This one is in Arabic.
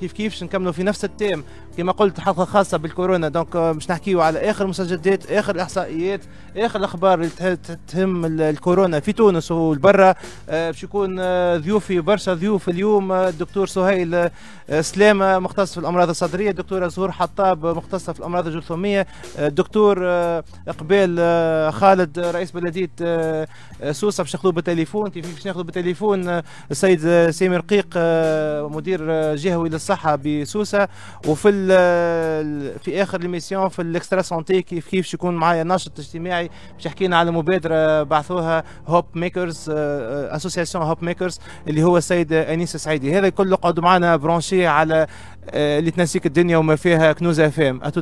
كيف كيف نكملوا في نفس ال thème. كما قلت حلقه خاصة بالكورونا. دونك باش نحكيو على آخر المستجدات آخر الاحصائيات آخر الأخبار اللي تهم الكورونا في تونس والبرا باش يكون ضيوفي برشا ضيوف اليوم. الدكتور سهيل سلامة مختص في الأمراض الصدرية. الدكتورة زهور حطاب مختصة في الأمراض الجرثومية. الدكتور إقبال خالد رئيس بلدية سوسة باش ناخذوه بالتليفون. باش ناخذوا بالتليفون؟ السيد سامي رقيق مدير جهوي للصحة بسوسة. وفي في آخر l'émission في ال extra santé كيف كيف يكون معايا ناشط اجتماعي باش يحكينا على مبادرة بعثوها Hope Makers association Hope Makers اللي هو السيد أنيس السعيدي هذا كله قعدوا معنا branchés على اللي تنسيك الدنيا وما فيها كنوز FM à tout